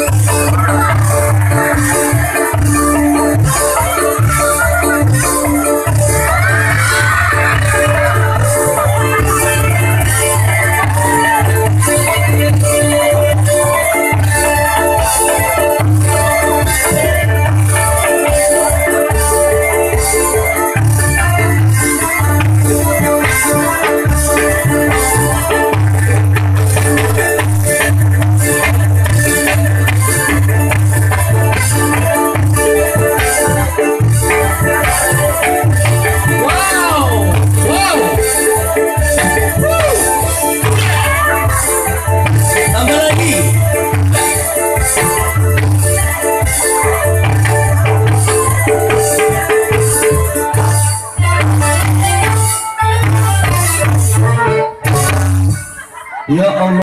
Oh, lagi. Ya Allah.